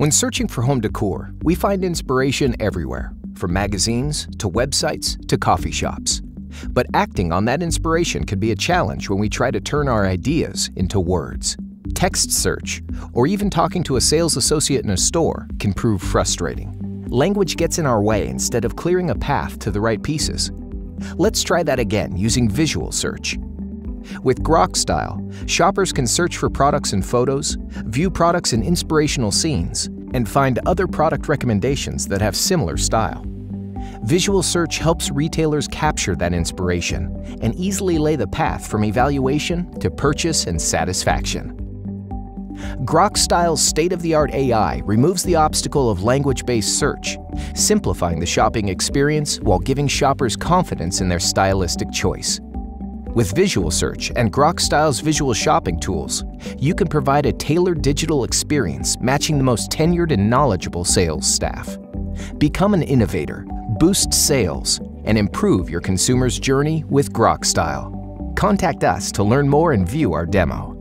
When searching for home decor, we find inspiration everywhere, from magazines to websites to coffee shops. But acting on that inspiration can be a challenge when we try to turn our ideas into words. Text search, or even talking to a sales associate in a store, can prove frustrating. Language gets in our way instead of clearing a path to the right pieces. Let's try that again using visual search. With GrokStyle, shoppers can search for products and photos, view products in inspirational scenes, and find other product recommendations that have similar style. Visual search helps retailers capture that inspiration and easily lay the path from evaluation to purchase and satisfaction. GrokStyle's state-of-the-art AI removes the obstacle of language-based search, simplifying the shopping experience while giving shoppers confidence in their stylistic choice. With Visual Search and GrokStyle's visual shopping tools, you can provide a tailored digital experience matching the most tenured and knowledgeable sales staff. Become an innovator, boost sales, and improve your consumer's journey with GrokStyle. Contact us to learn more and view our demo.